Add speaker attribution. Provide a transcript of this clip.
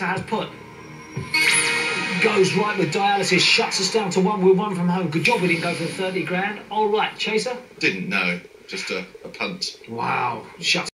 Speaker 1: has put. Goes right with dialysis, shuts us down to one. We're one from home. Good job we didn't go for 30 grand. All right, Chaser.
Speaker 2: Didn't know. Just a, a punt.
Speaker 1: Wow, shuts